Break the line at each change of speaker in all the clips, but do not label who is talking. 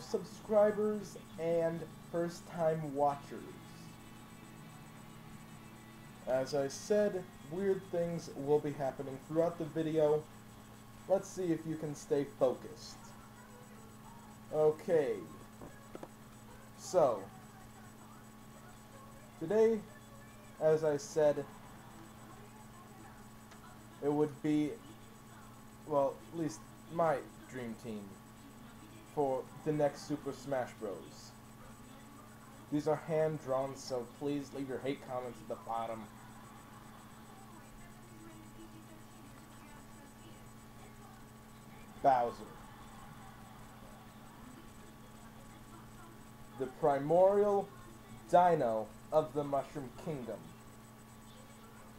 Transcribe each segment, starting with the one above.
subscribers and first time watchers. As I said, weird things will be happening throughout the video. Let's see if you can stay focused. Okay. So, today, as I said, it would be, well, at least my dream team for the next Super Smash Bros. These are hand drawn, so please leave your hate comments at the bottom. Bowser. The primordial dino of the Mushroom Kingdom.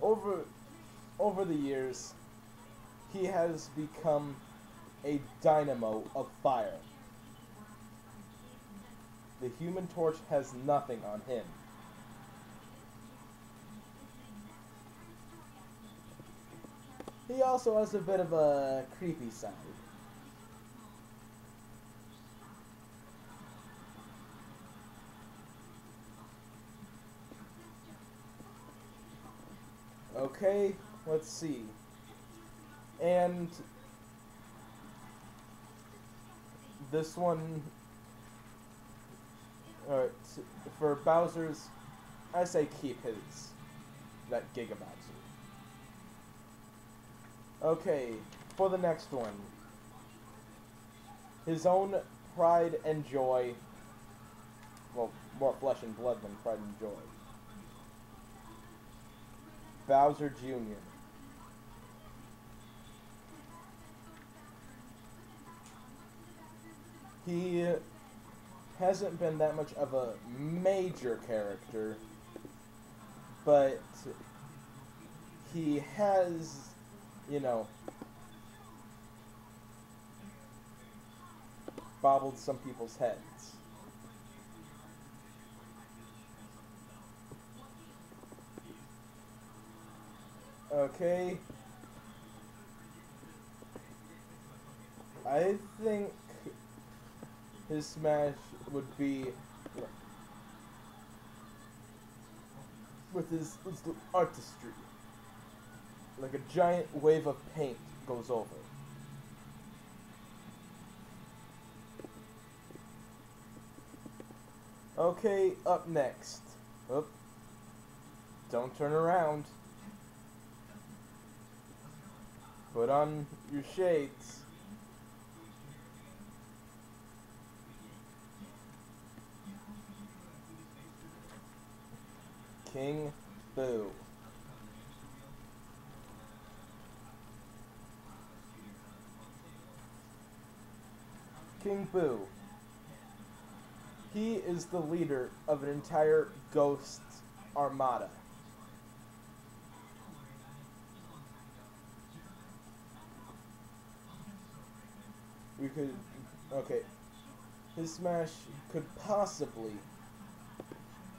Over over the years, he has become a dynamo of fire. The Human Torch has nothing on him. He also has a bit of a creepy side. Okay, let's see. And this one, uh, for Bowser's, I say keep his, that Giga Bowser. Okay, for the next one, his own pride and joy, well, more flesh and blood than pride and joy. Bowser Jr. He hasn't been that much of a major character, but he has, you know, bobbled some people's heads. Okay. I think his smash would be with his, his artistry. Like a giant wave of paint goes over. Okay, up next. Oop. Don't turn around. Put on your shades. King Boo. King Boo. He is the leader of an entire ghost armada. We could, okay, his smash could possibly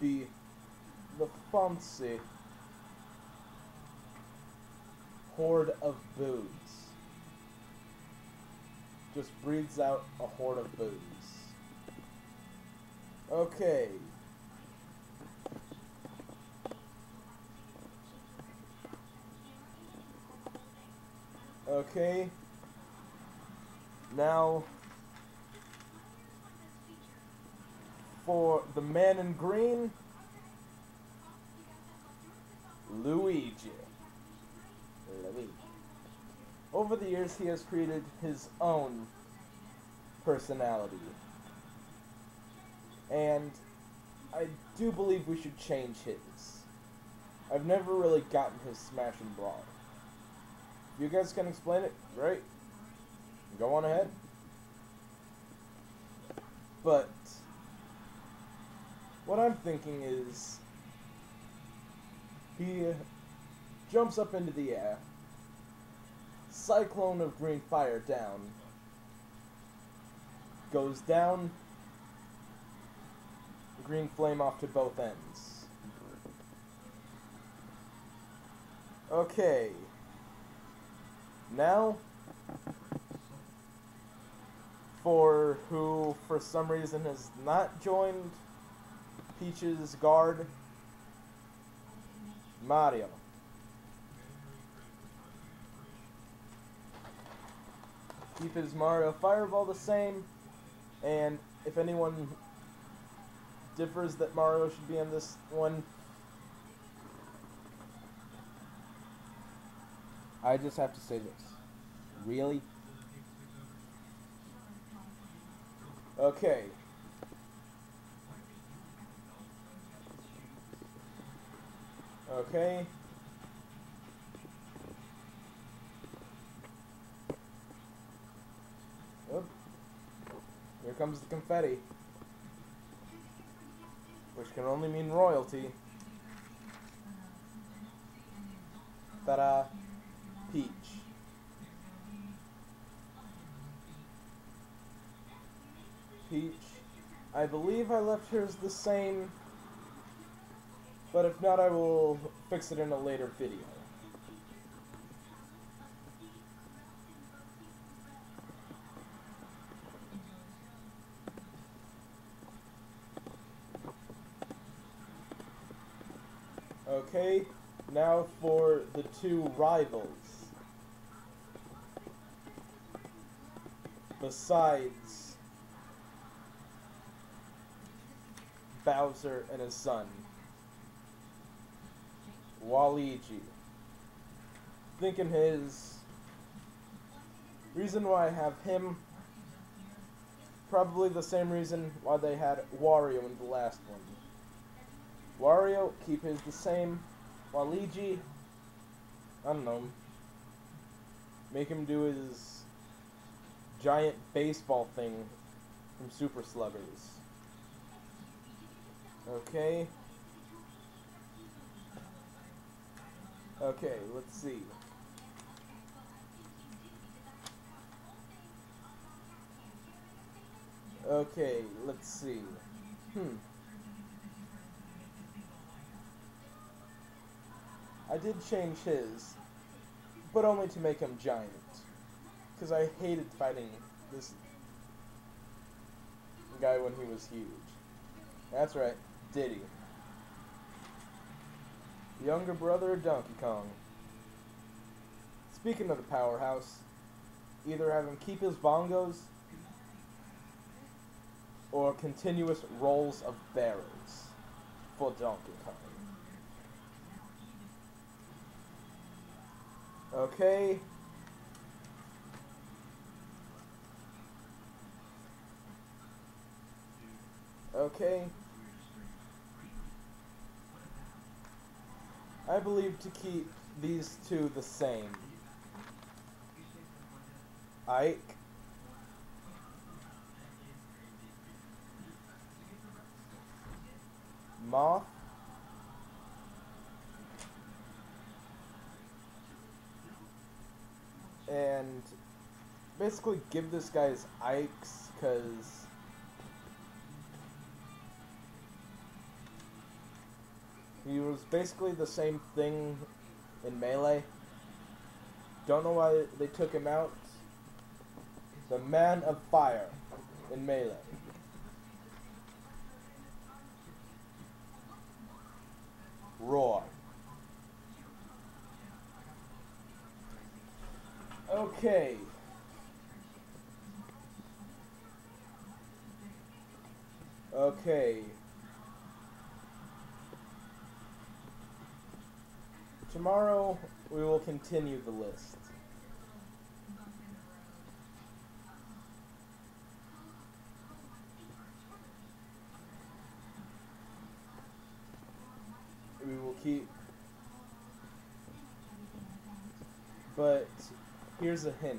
be the fancy horde of boos. Just breathes out a horde of boos. Okay. Okay. Now, for the man in green, Luigi. Luigi. Over the years, he has created his own personality. And I do believe we should change his. I've never really gotten his Smash and Brawl. You guys can explain it, right? Go on ahead. But what I'm thinking is he uh, jumps up into the air, cyclone of green fire down, goes down, green flame off to both ends. Okay. Now, for who, for some reason, has not joined Peach's guard, Mario. Keep his Mario Fireball the same, and if anyone differs that Mario should be in this one, I just have to say this. Really? Okay. Okay. Oop. Here comes the confetti. Which can only mean royalty. Ta-da. Peach. Peach. I believe I left hers the same, but if not, I will fix it in a later video. Okay, now for the two rivals. Besides Bowser and his son, Waluigi. Thinking his reason why I have him, probably the same reason why they had Wario in the last one. Wario, keep his the same. Waluigi, I don't know. Make him do his giant baseball thing from Super Sluggers. Okay. Okay, let's see. Okay, let's see. Hmm. I did change his, but only to make him giant. Because I hated fighting this guy when he was huge. That's right, Diddy. Younger brother of Donkey Kong. Speaking of the powerhouse, either have him keep his bongos or continuous rolls of barrels for Donkey Kong. Okay. Okay. I believe to keep these two the same. Ike. Marth. And basically give this guy's Ike's because was basically the same thing in Melee. Don't know why they took him out. The Man of Fire in Melee. Roar. Okay. Okay. Tomorrow we will continue the list. We will keep but here's a hint.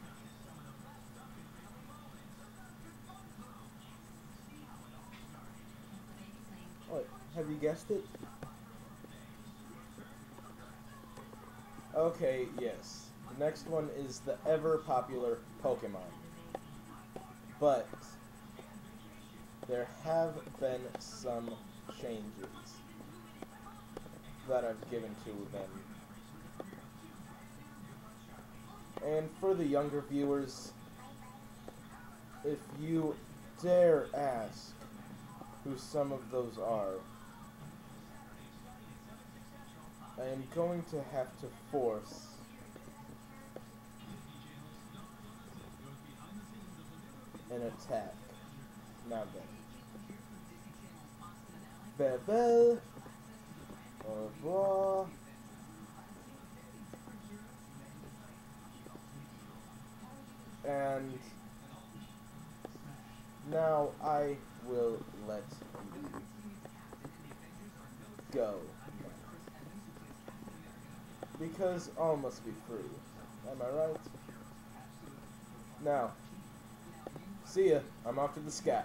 have you guessed it? Okay, yes. The next one is the ever popular Pokemon. But there have been some changes that I've given to them. And for the younger viewers, if you dare ask who some of those are, I am going to have to force an attack. Now then. Bevel. Au revoir. And now I will let you go. Because all must be free. Am I right? Now, see ya. I'm off to the sky.